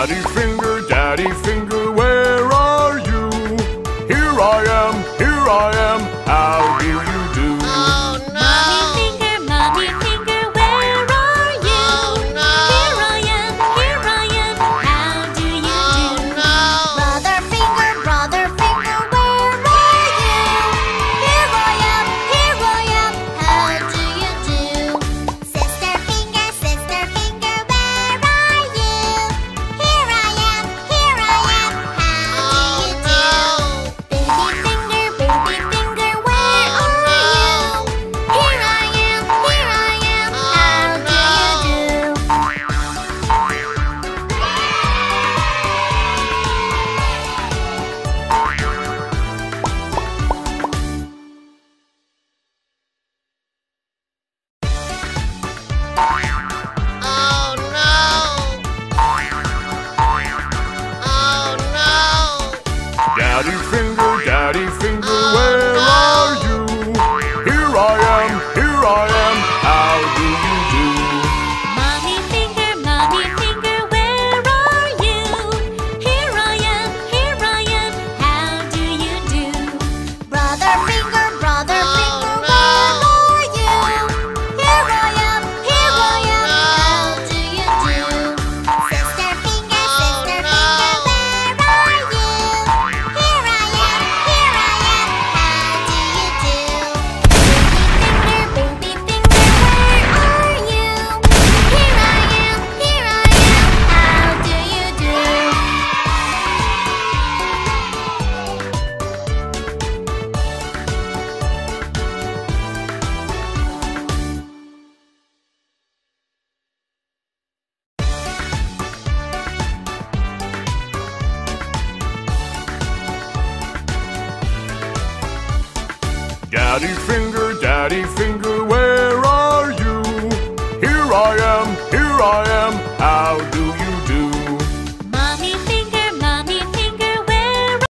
Daddy Finger, Daddy Finger, where are you? Here I am, here I am. How do you do? Daddy finger, daddy finger.